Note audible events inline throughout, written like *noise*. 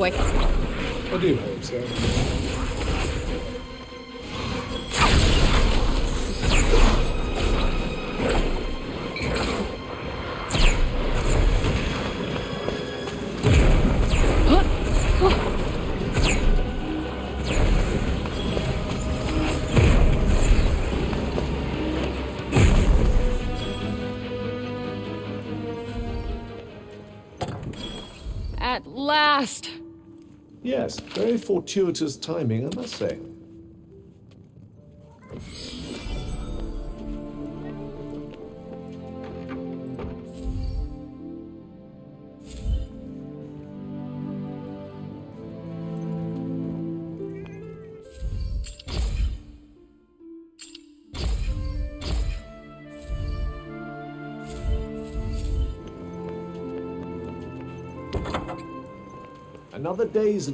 quick. Yes, very fortuitous timing, I must say. Another day's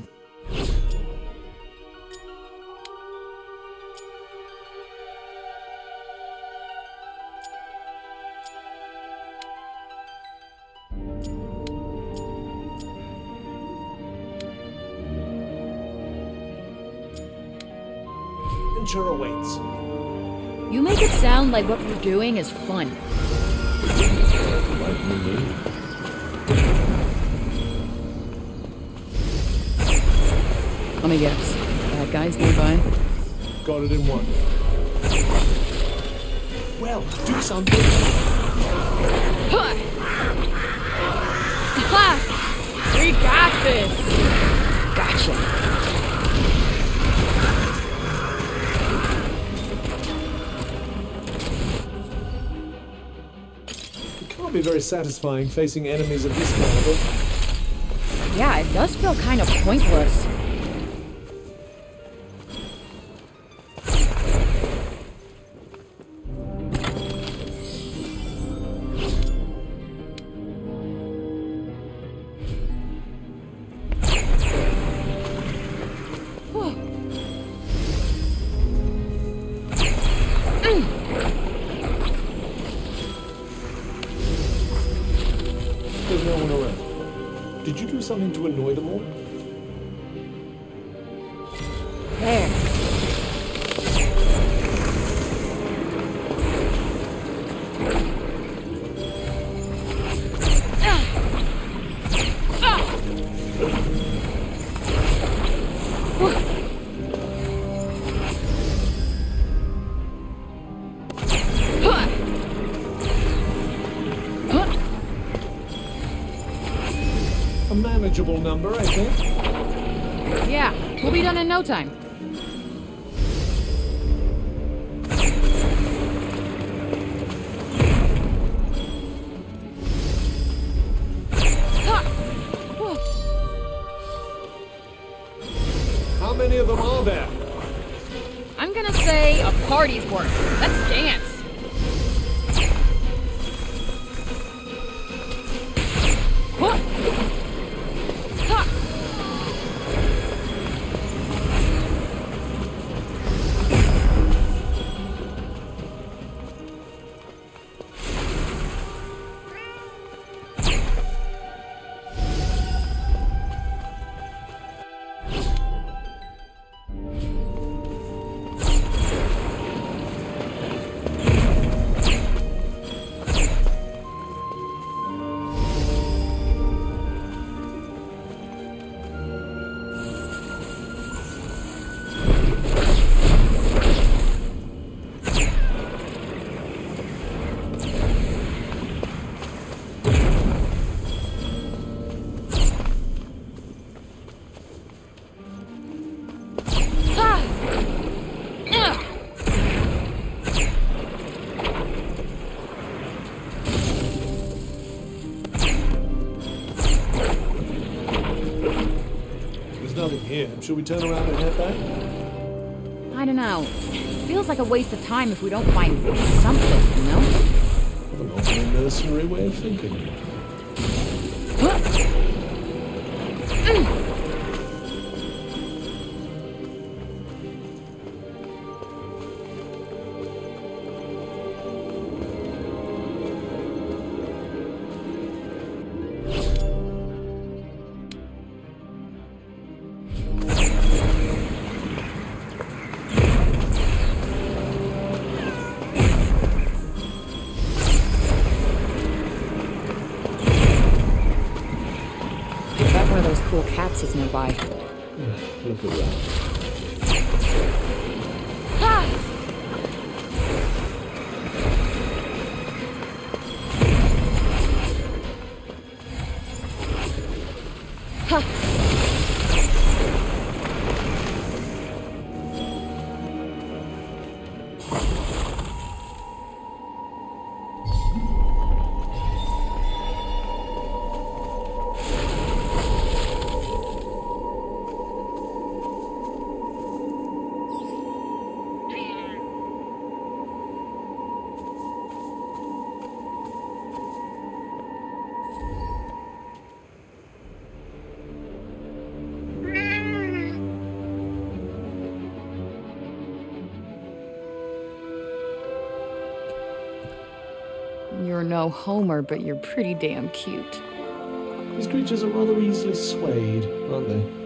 adventure awaits. You make it sound like what we're doing is fun. Like me. Let me guess. Bad guys nearby? Got it in one. Well, do something. Huh. Ha! *laughs* We got this! Gotcha. Be very satisfying facing enemies of this caliber. Yeah, it does feel kind of pointless. Something to annoy them all? Manageable number, I think. Yeah, we'll be done in no time. Should we turn around and head back? I don't know. feels like a waste of time if we don't find something, you know? What an awfully mercenary way of thinking. Cats is nearby. Hmm, Look around. You're no Homer, but you're pretty damn cute. These creatures are rather easily swayed, aren't they?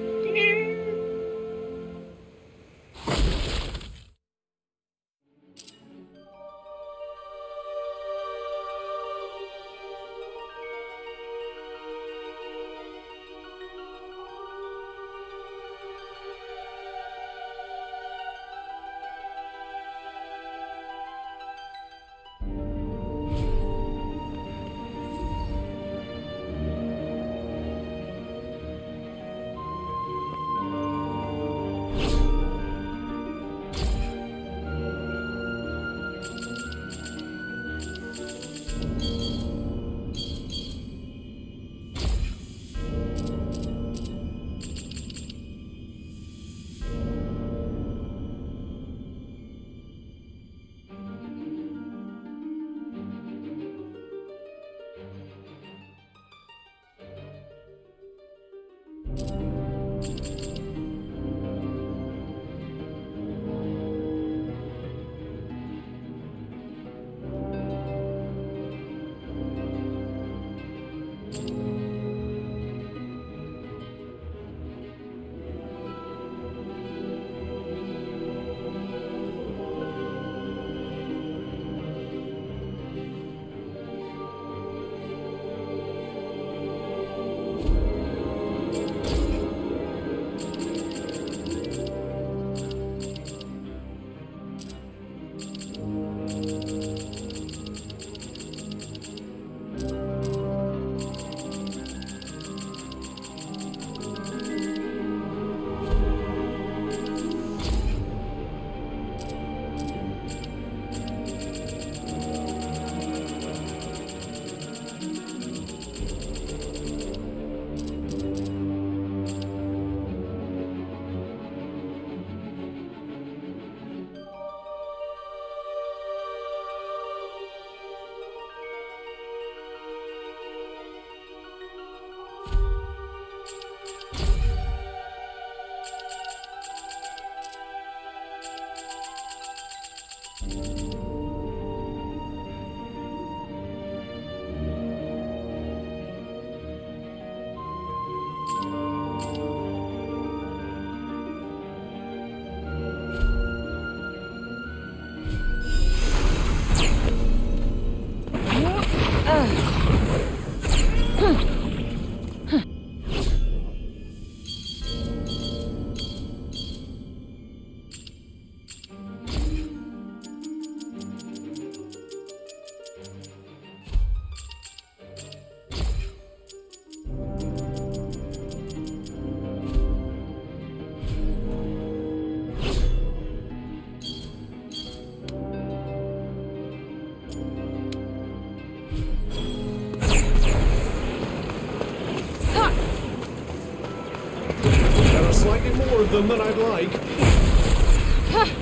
Of them than I'd like.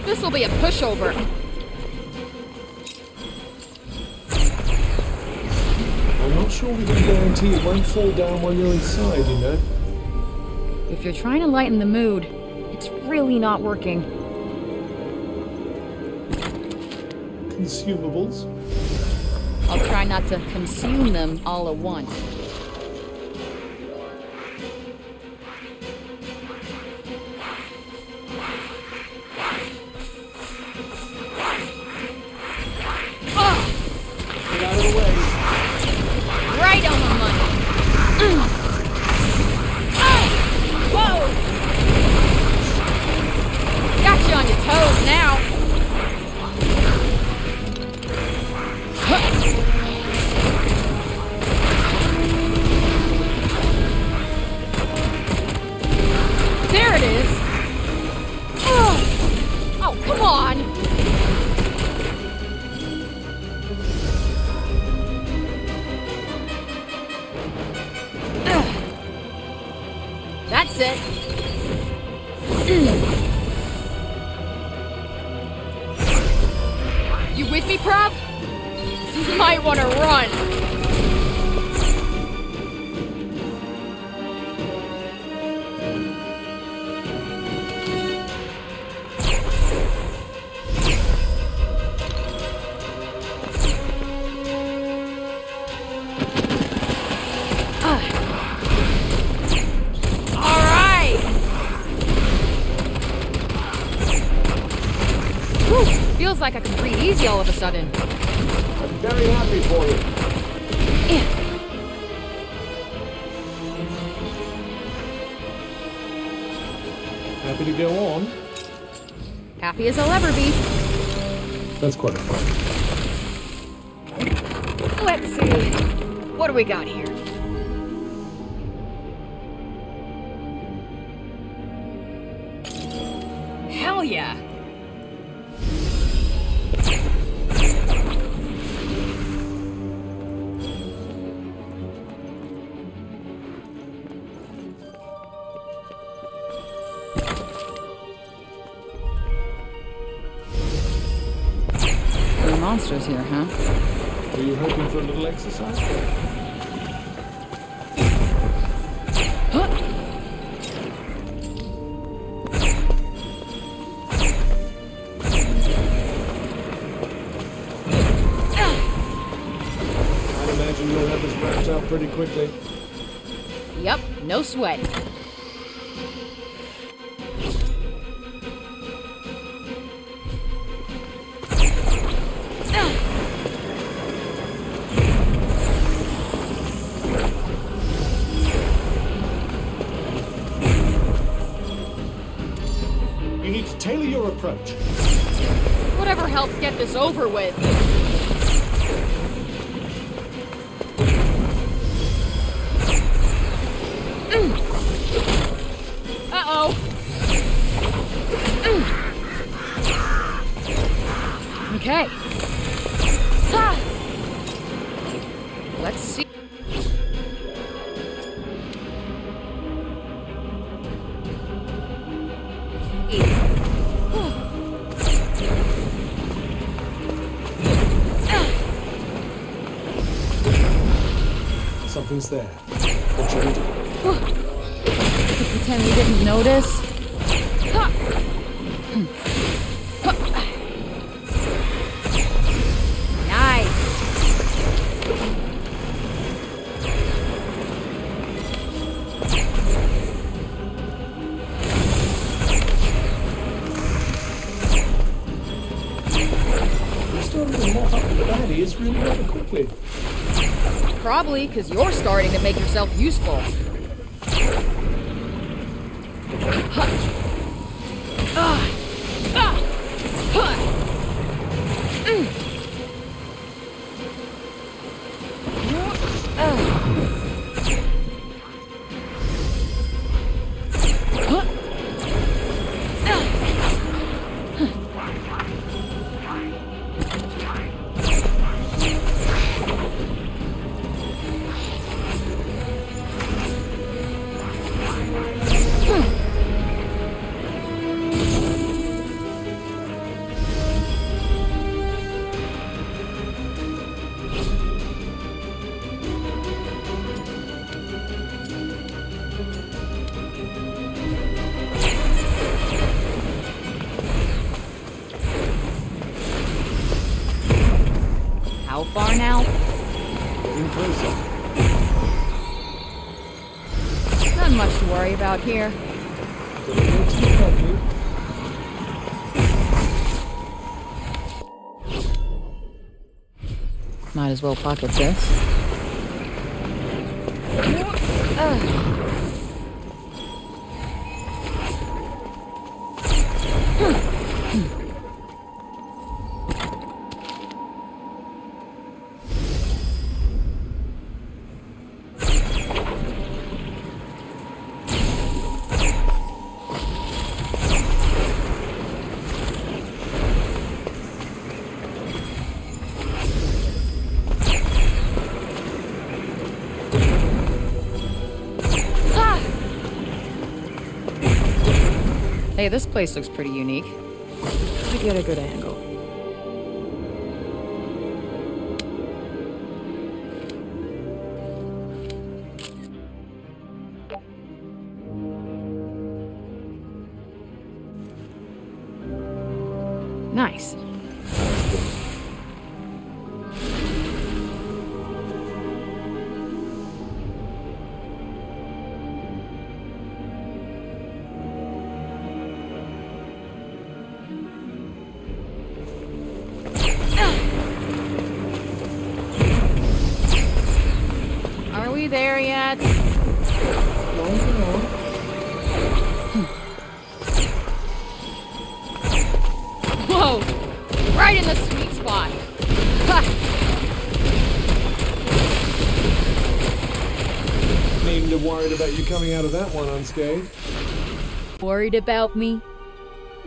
This'll be a pushover. I'm not sure we can guarantee it won't fall down while you're inside, you know. If you're trying to lighten the mood, it's really not working. Consumables. I'll try not to consume them all at once. Like I can breathe easy all of a sudden. I'm very happy for you. Happy to go on. Happy as I'll ever be. That's quite a fun. Let's see. What do we got here? Monsters here, huh? Are you hoping for a little exercise? I'd imagine you'll have this wrapped up pretty quickly. Yep, no sweat. Over with. Mm. Uh-oh. Mm. Okay. Ha! Let's see. Something's there. What should we? Pretend we didn't notice. Because you're starting to make yourself useful. Ah. Ah. Huh. Might as well pocket this. Ah! Hey, this place looks pretty unique. To get a good angle. Nice. Coming out of that one unscathed. Worried about me?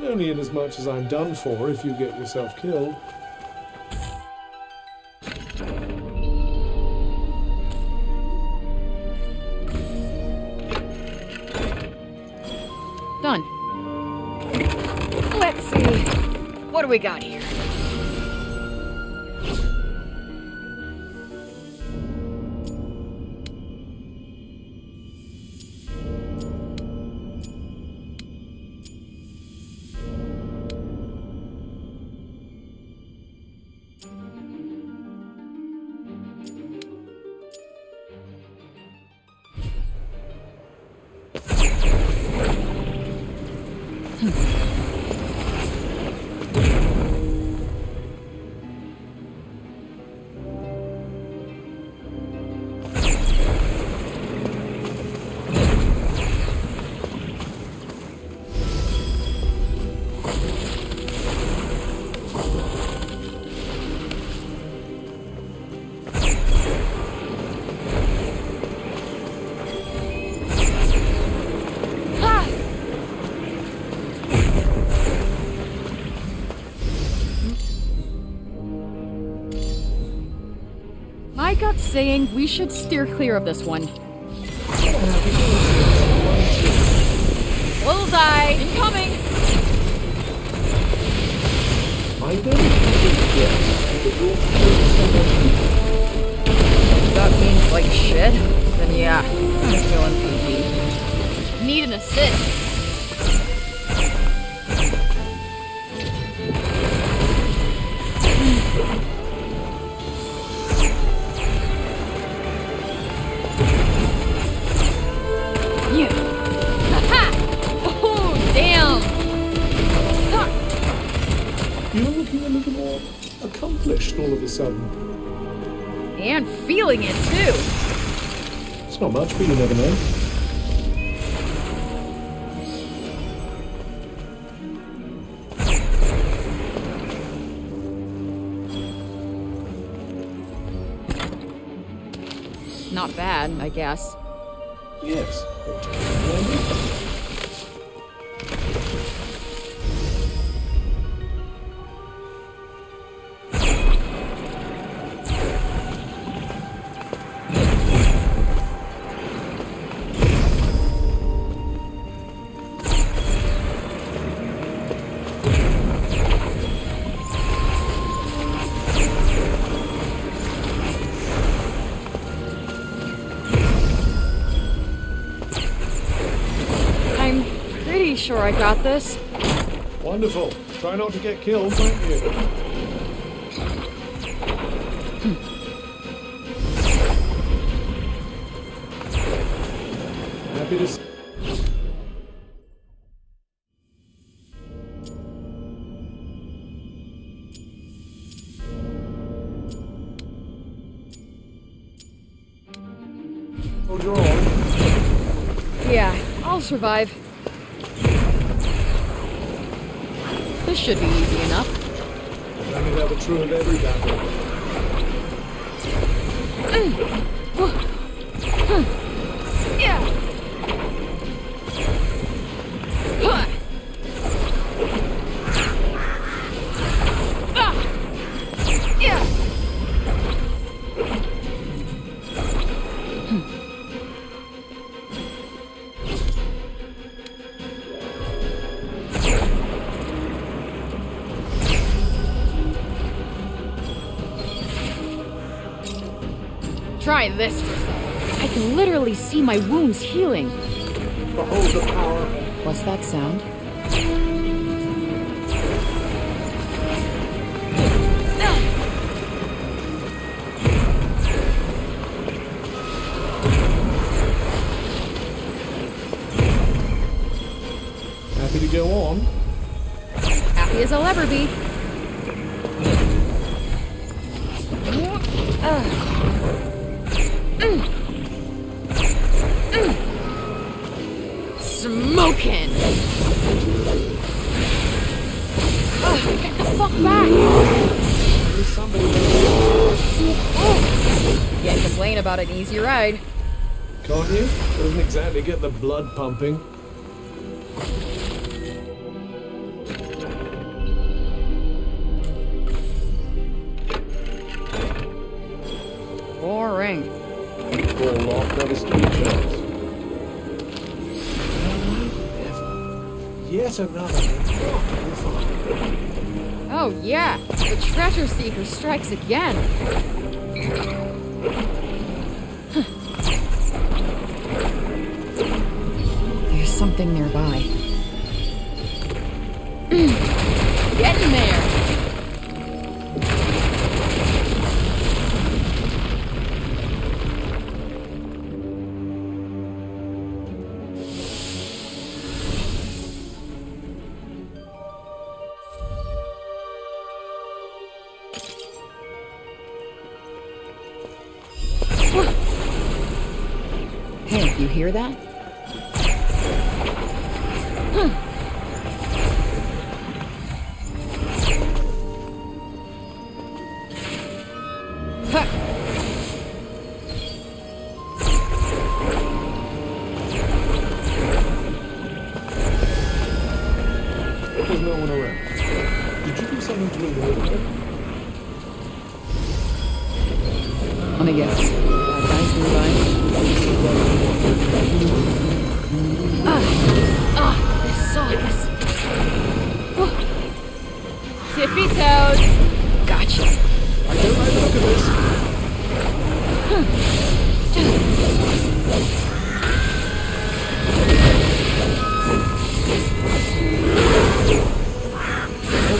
Only in as much as I'm done for if you get yourself killed. Done. Let's see. What do we got here? My gut's saying we should steer clear of this one. Bullseye! Incoming! You're means like shit? Then yeah, I'm feeling poopy. Need an assist. Accomplished all of a sudden. And feeling it too. It's not much, but you never know. Not bad, I guess. Yes. I got this. Wonderful. Try not to get killed, won't you? Hmm. Happy to. s- Hold your own. Yeah, I'll survive. This should be easy enough. That may have true of every battle. Try this for a second. I can literally see my wounds healing. Behold the power. What's that sound? Happy to go on. Happy as I'll ever be. Doesn't get the blood pumping. Boring. All locked on. Yet another. Oh yeah, the treasure seeker strikes again. Something nearby. Get in there! Hey, you hear that? Something to me guess. Bad guys nearby? Ah, ah, this sucks. Oh. Tippy toes. Gotcha. I don't like the look of this. What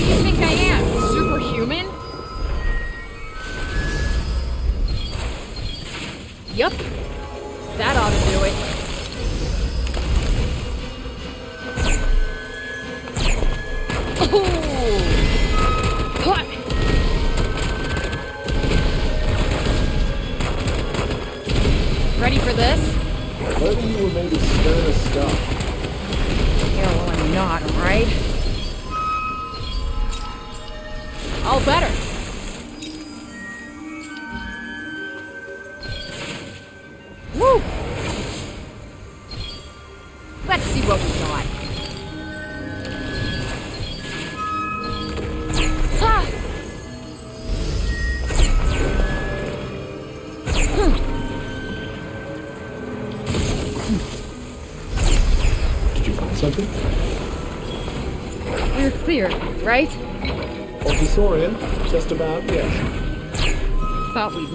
do you think I am? Superhuman? Yup. This? Whether you were made of sterner stuff. Yeah, well, I'm not, right? All better.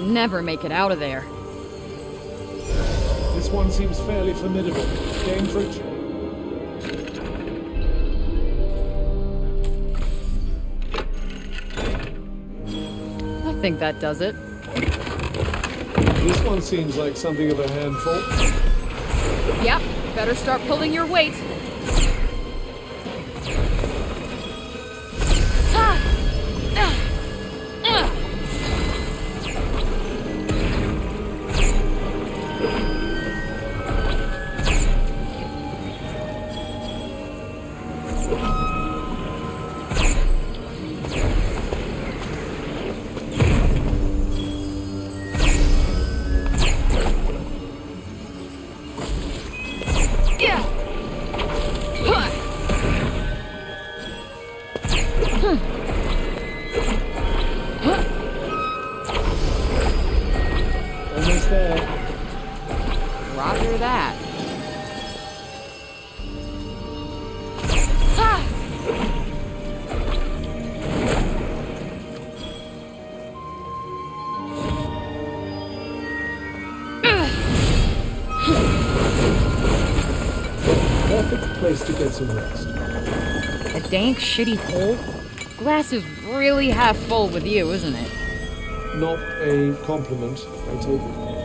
Never make it out of there. This one seems fairly formidable. Game try. I think that does it. This one seems like something of a handful. Yep, better start pulling your weight. Place to get some rest. A dank, shitty hole? Glass is really half full with you, isn't it? Not a compliment, I take it.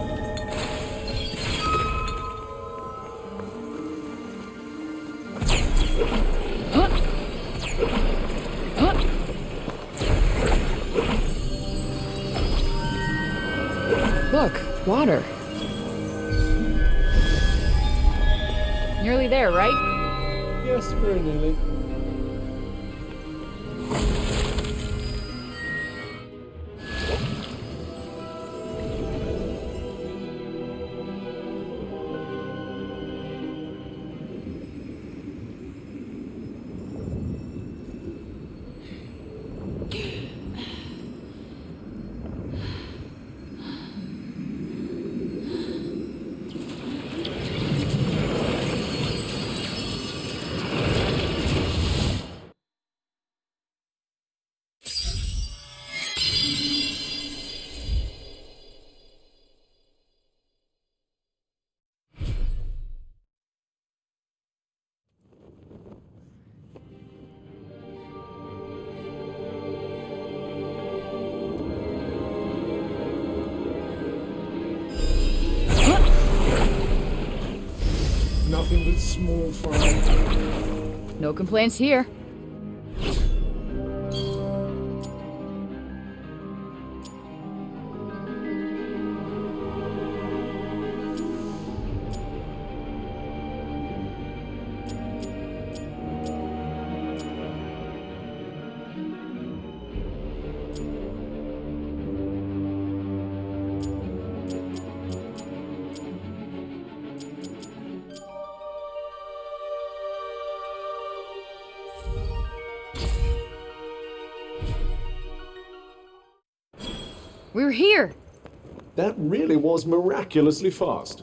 Small fry. No complaints here. We're here. That really was miraculously fast.